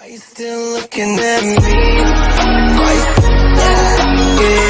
Are you still looking at me?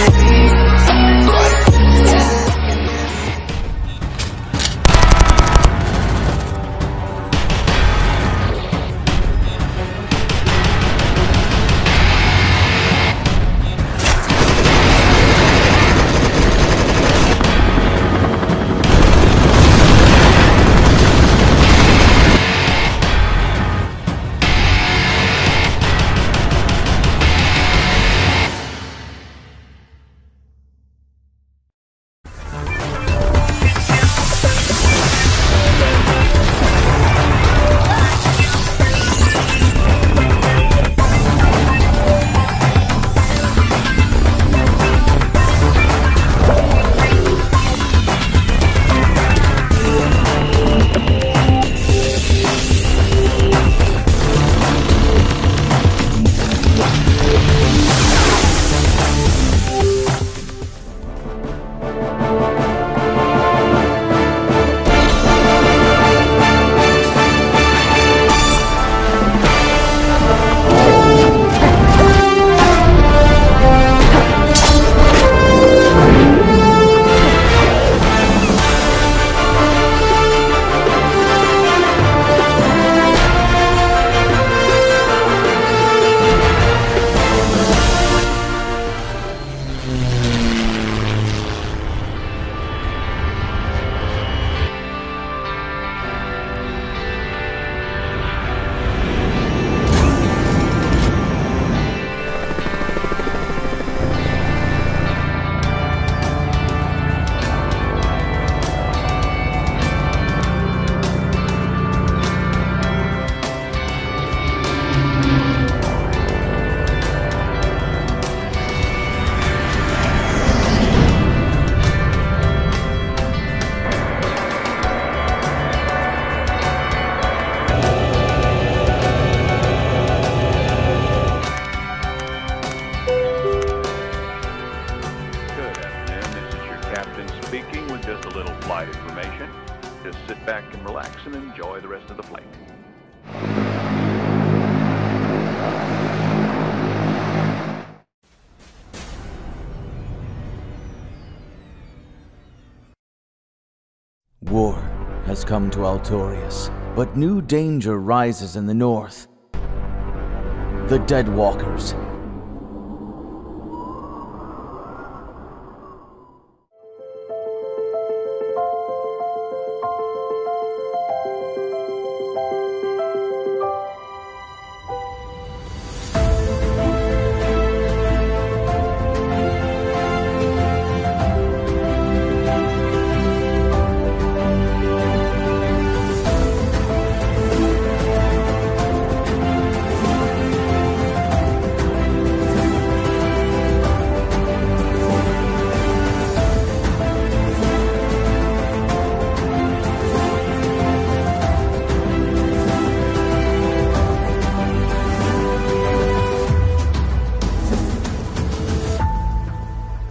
Come to Altorius, but new danger rises in the north. The Deadwalkers.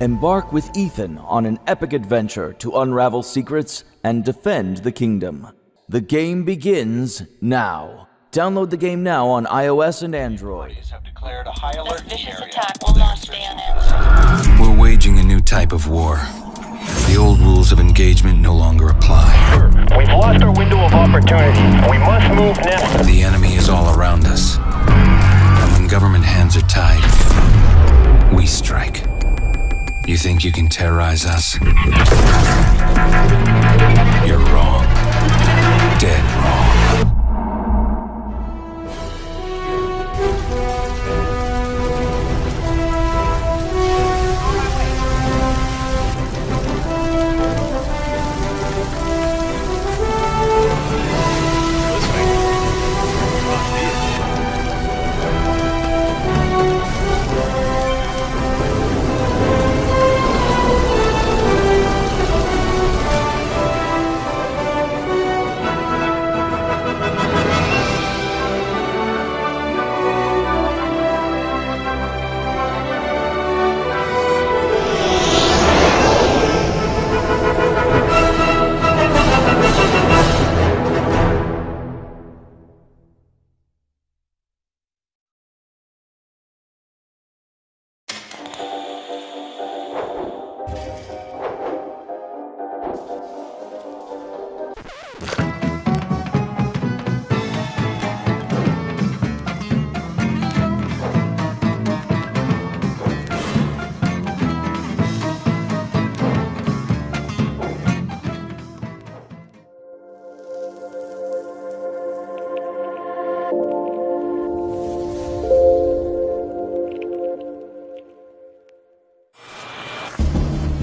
Embark with Ethan on an epic adventure to unravel secrets and defend the kingdom. The game begins now. Download the game now on iOS and Android. have declared a high alert This vicious area. attack will not stay unanswered. We're waging a new type of war. The old rules of engagement no longer apply. We've lost our window of opportunity. We must move now. The enemy is all around us. And when government hands are tied, we strike. You think you can terrorize us?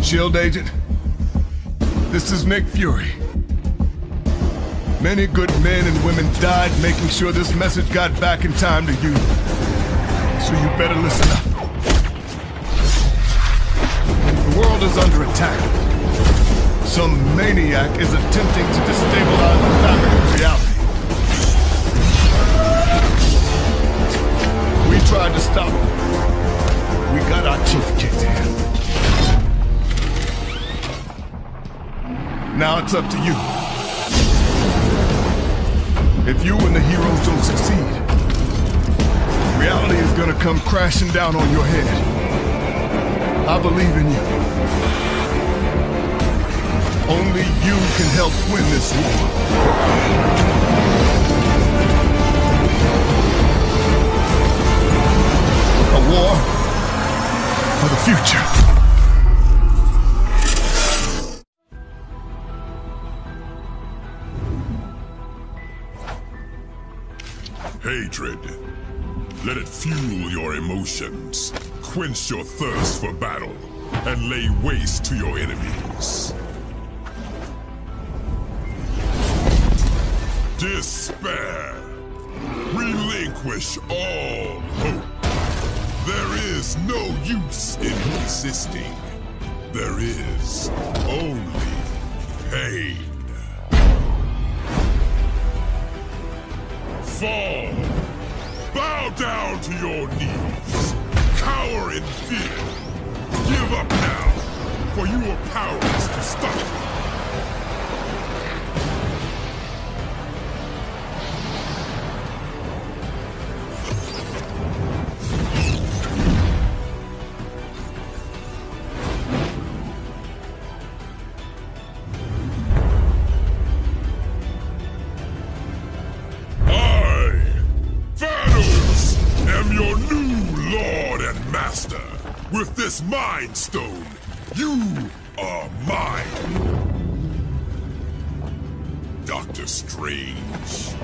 Shield agent, this is Nick Fury. Many good men and women died making sure this message got back in time to you. So you better listen up. The world is under attack. Some maniac is attempting to destabilize the fabric of reality. We tried to stop him. We got our teeth kicked in. Now it's up to you. If you and the heroes don't succeed, reality is gonna come crashing down on your head. I believe in you. Only you can help win this war. A war for the future. Hatred. Let it fuel your emotions, quench your thirst for battle, and lay waste to your enemies. Despair. Relinquish all hope. There is no use in resisting. There is only pain. Fall! Bow down to your knees! Cower in fear! Give up now, for you are powerless to stop this Mind Stone, you are mine. Doctor Strange.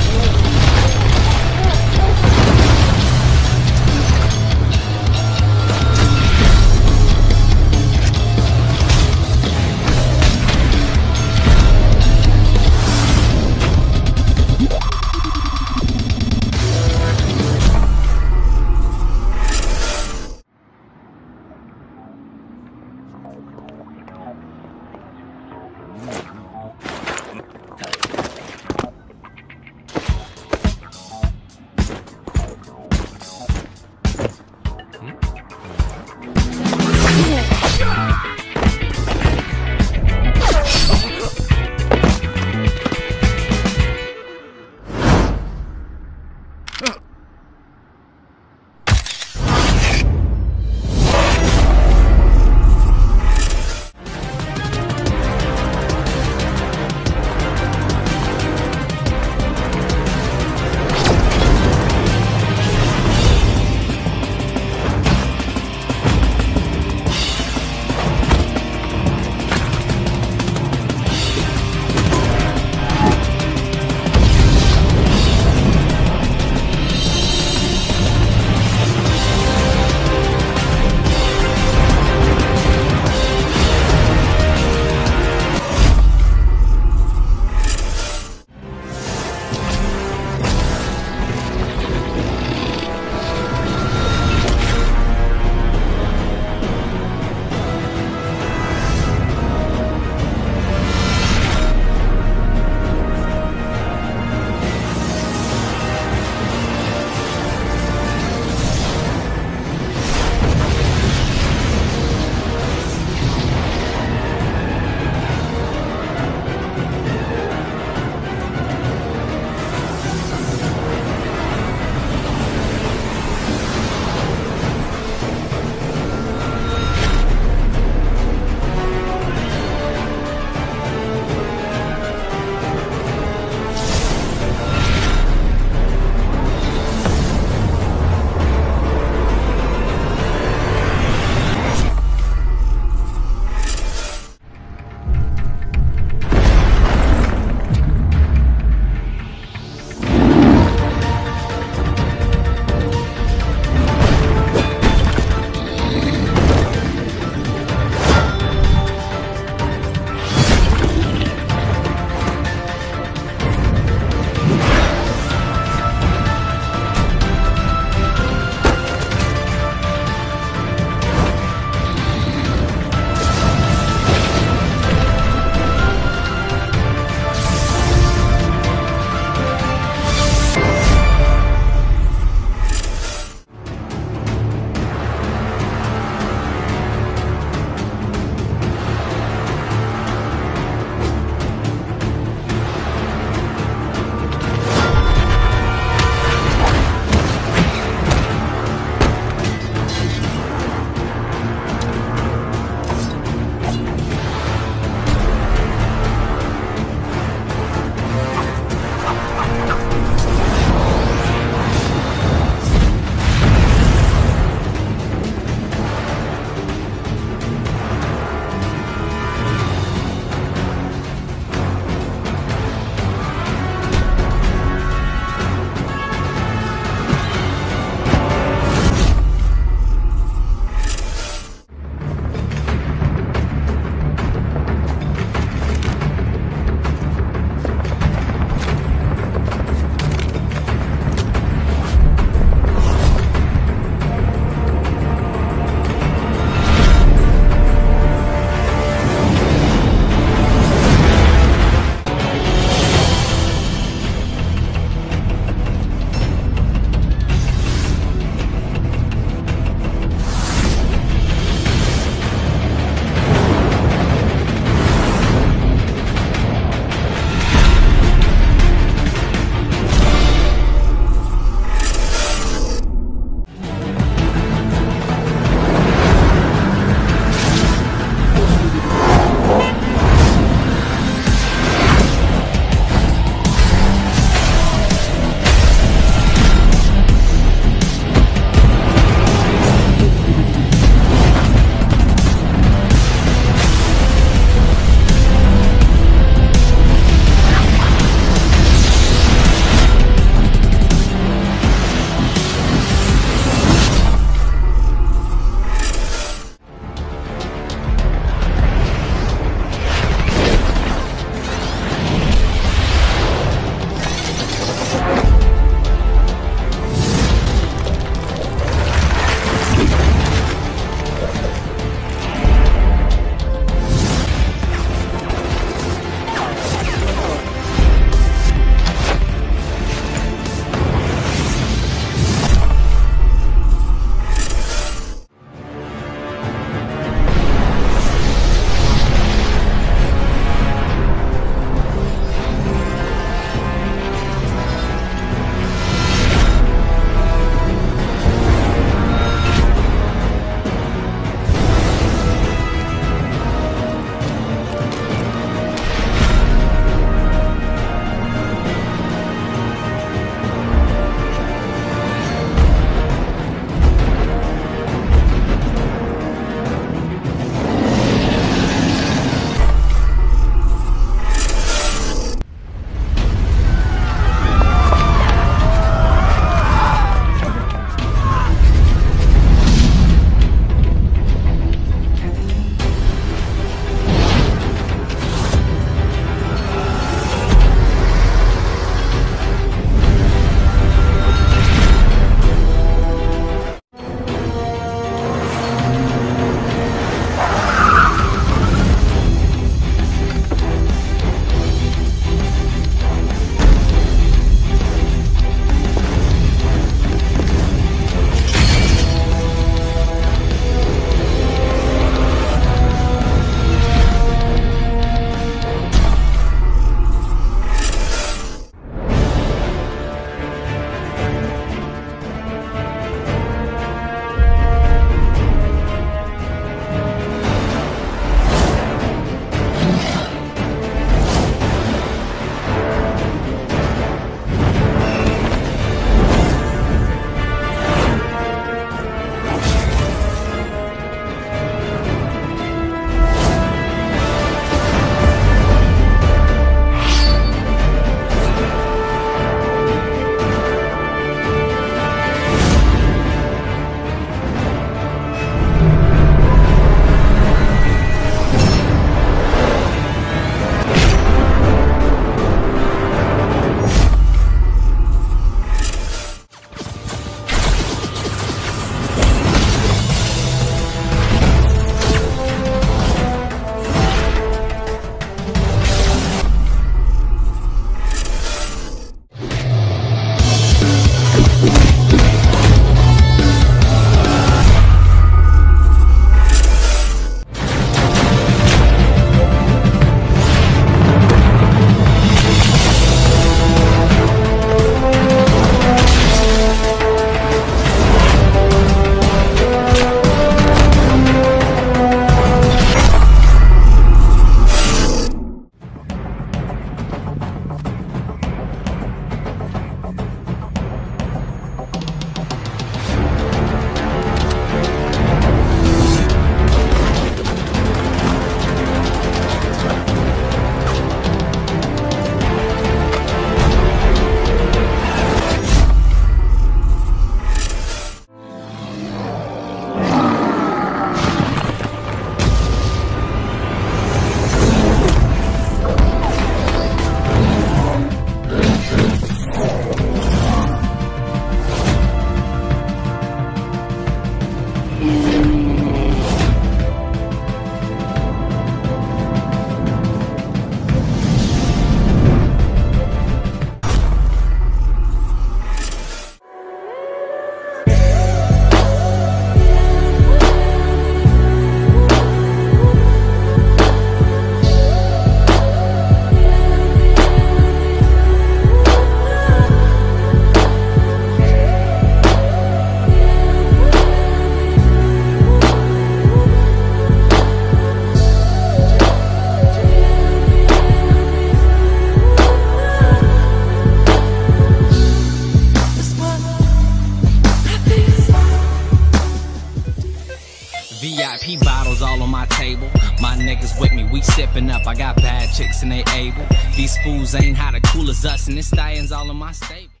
we sipping up. I got bad chicks and they able. These fools ain't how to cool as us, and this staying's all in my stable.